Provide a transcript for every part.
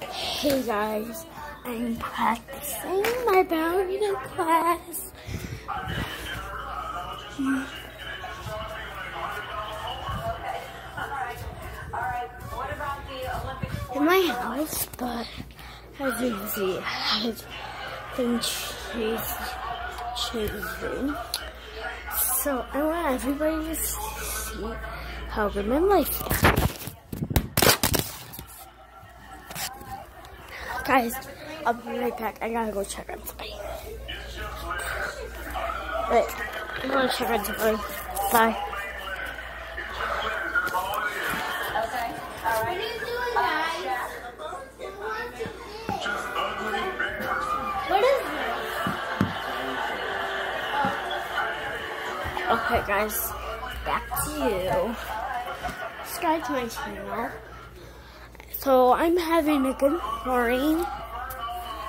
Hey guys, I'm practicing my ballerina class. In my house, but as you can see, I've been chasing. So I want everybody to see how good my life is. Guys, I'll be right back. I gotta go check on somebody. Wait, I'm gonna check on somebody. Bye. This? Okay, guys, back to you. Subscribe to my channel. So I'm having a good morning.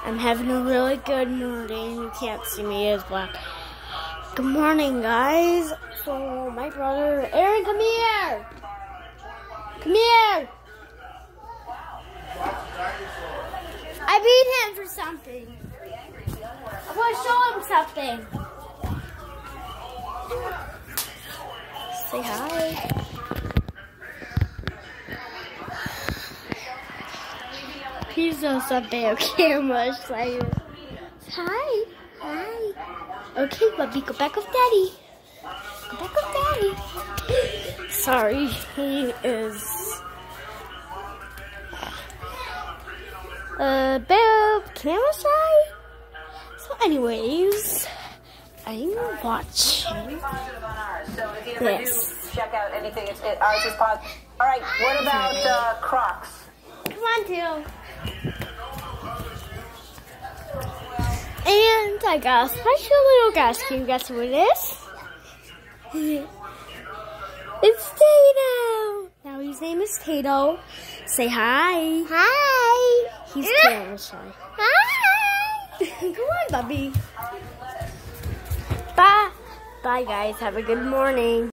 I'm having a really good morning. You can't see me as black. Good morning, guys. So my brother, Aaron, come here. Come here. I beat him for something. I'm gonna show him something. Say hi. He's on something on camera. Like, hi, hi. Okay, Bubby, go back with Daddy. Go back with Daddy. Sorry, he is. Uh, bit camera shy. So, anyways, I'm watching this. check out anything, it's, it, ours is. All right, what about uh, Crocs? Come on, Till. And I got a special little guest. Can you guess who it is? it's Tato. Now his name is Tato. Say hi. Hi. He's camera shy. Hi. Come on, Bubby. Bye. Bye, guys. Have a good morning.